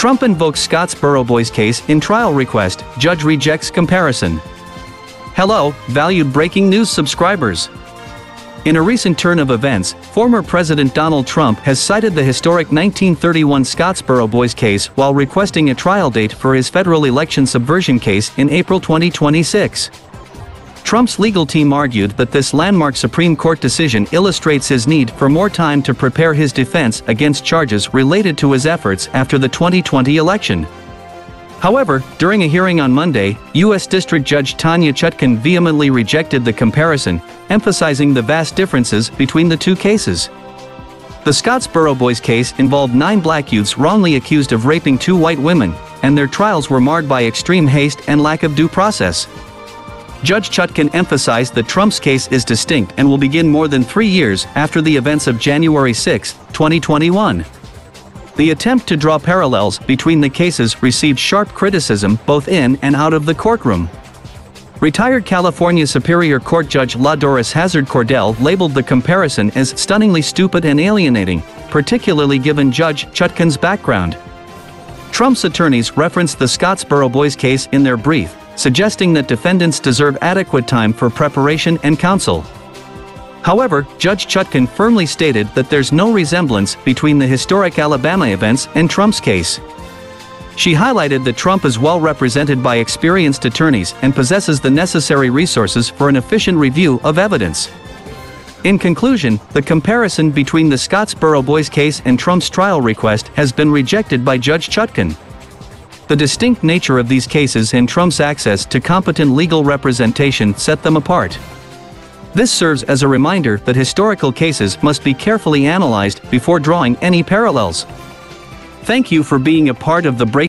Trump invokes Scottsboro Boys case in trial request, judge rejects comparison. Hello, valued breaking news subscribers. In a recent turn of events, former President Donald Trump has cited the historic 1931 Scottsboro Boys case while requesting a trial date for his federal election subversion case in April 2026. Trump's legal team argued that this landmark Supreme Court decision illustrates his need for more time to prepare his defense against charges related to his efforts after the 2020 election. However, during a hearing on Monday, U.S. District Judge Tanya Chutkan vehemently rejected the comparison, emphasizing the vast differences between the two cases. The Scottsboro Boys case involved nine black youths wrongly accused of raping two white women, and their trials were marred by extreme haste and lack of due process. Judge Chutkan emphasized that Trump's case is distinct and will begin more than three years after the events of January 6, 2021. The attempt to draw parallels between the cases received sharp criticism both in and out of the courtroom. Retired California Superior Court Judge LaDoris Hazzard Cordell labeled the comparison as stunningly stupid and alienating, particularly given Judge Chutkan's background. Trump's attorneys referenced the Scottsboro Boys case in their brief, suggesting that defendants deserve adequate time for preparation and counsel. However, Judge Chutkan firmly stated that there's no resemblance between the historic Alabama events and Trump's case. She highlighted that Trump is well represented by experienced attorneys and possesses the necessary resources for an efficient review of evidence. In conclusion, the comparison between the Scottsboro Boys case and Trump's trial request has been rejected by Judge Chutkan. The distinct nature of these cases and Trump's access to competent legal representation set them apart. This serves as a reminder that historical cases must be carefully analyzed before drawing any parallels. Thank you for being a part of the break.